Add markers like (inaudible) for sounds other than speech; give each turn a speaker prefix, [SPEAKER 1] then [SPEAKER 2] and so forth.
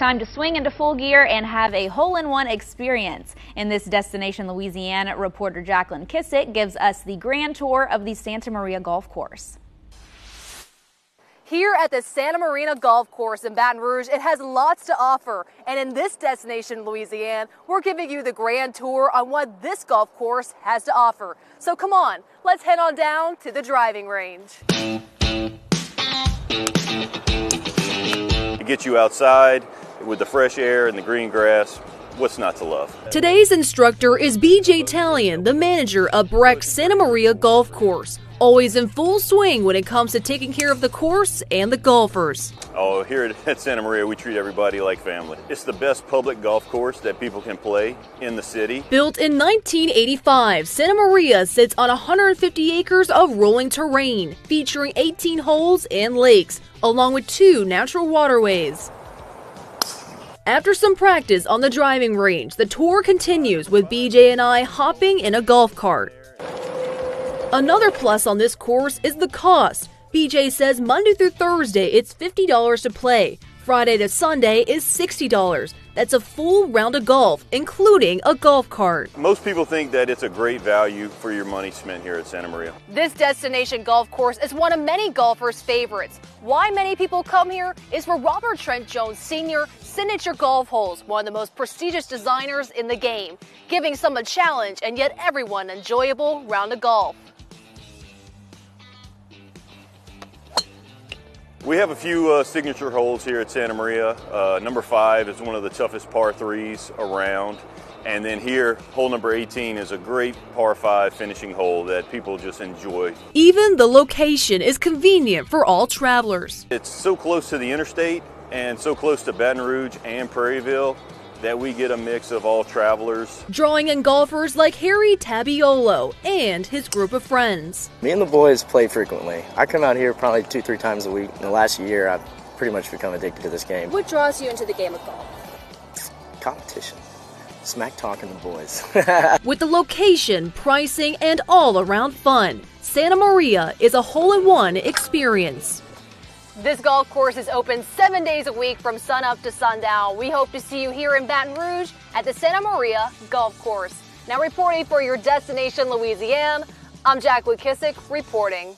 [SPEAKER 1] Time to swing into full gear and have a hole-in-one experience. In this Destination Louisiana, reporter Jacqueline Kissick gives us the grand tour of the Santa Maria Golf Course.
[SPEAKER 2] Here at the Santa Maria Golf Course in Baton Rouge, it has lots to offer. And in this Destination Louisiana, we're giving you the grand tour on what this golf course has to offer. So come on, let's head on down to the driving range.
[SPEAKER 3] It gets you outside, with the fresh air and the green grass, what's not to love?
[SPEAKER 2] Today's instructor is BJ Talion, the manager of BREC Santa Maria Golf Course. Always in full swing when it comes to taking care of the course and the golfers.
[SPEAKER 3] Oh, here at Santa Maria, we treat everybody like family. It's the best public golf course that people can play in the city.
[SPEAKER 2] Built in 1985, Santa Maria sits on 150 acres of rolling terrain, featuring 18 holes and lakes, along with two natural waterways. After some practice on the driving range, the tour continues with BJ and I hopping in a golf cart. Another plus on this course is the cost. BJ says Monday through Thursday it's $50 to play. Friday to Sunday is $60. That's a full round of golf, including a golf cart.
[SPEAKER 3] Most people think that it's a great value for your money spent here at Santa Maria.
[SPEAKER 2] This destination golf course is one of many golfers' favorites. Why many people come here is for Robert Trent Jones Sr. Signature Golf Holes, one of the most prestigious designers in the game, giving some a challenge and yet everyone enjoyable round of golf.
[SPEAKER 3] We have a few uh, signature holes here at Santa Maria. Uh, number five is one of the toughest par threes around. And then here, hole number 18 is a great par 5 finishing hole that people just enjoy.
[SPEAKER 2] Even the location is convenient for all travelers.
[SPEAKER 3] It's so close to the interstate and so close to Baton Rouge and Prairieville that we get a mix of all travelers.
[SPEAKER 2] Drawing in golfers like Harry Tabiolo and his group of friends.
[SPEAKER 4] Me and the boys play frequently. I come out here probably two, three times a week. In the last year, I've pretty much become addicted to this game.
[SPEAKER 2] What draws you into the game of golf?
[SPEAKER 4] Competition. Smack talking the boys. (laughs)
[SPEAKER 2] With the location, pricing, and all around fun, Santa Maria is a hole in one experience. This golf course is open seven days a week from sunup to sundown. We hope to see you here in Baton Rouge at the Santa Maria Golf Course. Now reporting for your destination, Louisiana, I'm Jack Kissick reporting.